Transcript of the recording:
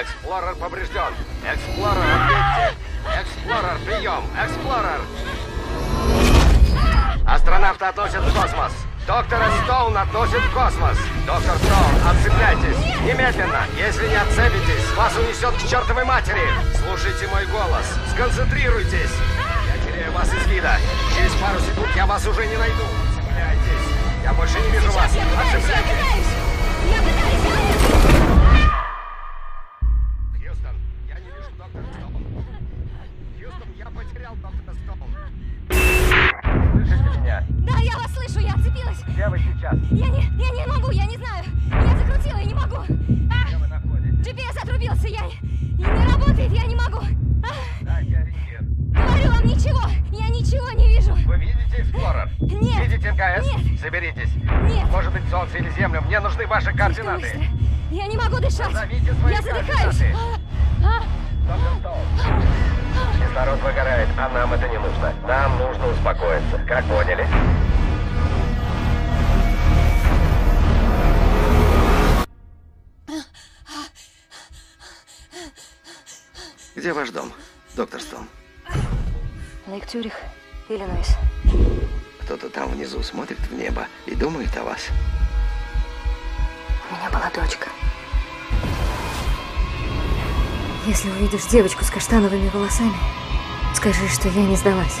Эксплорер поврежден. Эксплорер, ответьте. Эксплорер, прием. Эксплорер. Астронавта относят в космос. Доктора Стоун относит в космос. Доктор Стоун, отцепляйтесь. Немедленно. Если не отцепитесь, вас унесет к чертовой матери. Слушайте мой голос. Сконцентрируйтесь. Я теряю вас из вида. Через пару секунд я вас уже не найду. Отцепляйтесь. Я больше не вижу вас. Я Отцепляйтесь. Я пытаюсь! Потерял доктора Стоун. Слышите меня? Да, я вас слышу, я отцепилась! Где вы сейчас? Я не, я не могу, я не знаю! Я закрутила, я не могу! А, Где вы находитесь? GPS отрубился, я не, не работает, я не могу! А, Дайте ориентир. говорю вам ничего, я ничего не вижу! Вы видите Эксплорер? Нет. Видите МКС? Нет. Соберитесь. Нет! Может быть, Солнце или Землю. Мне нужны ваши координаты. быстро. Я не могу дышать! Назовите свои Я задыхаюсь! координаты. Кислород выгорает, а нам это не нужно. Нам нужно успокоиться. Как поняли? Где ваш дом, доктор Стоун? Лейк Тюрих, Иллинойс. Кто-то там внизу смотрит в небо и думает о вас. У меня была дочка. Если увидишь девочку с каштановыми волосами, скажи, что я не сдалась.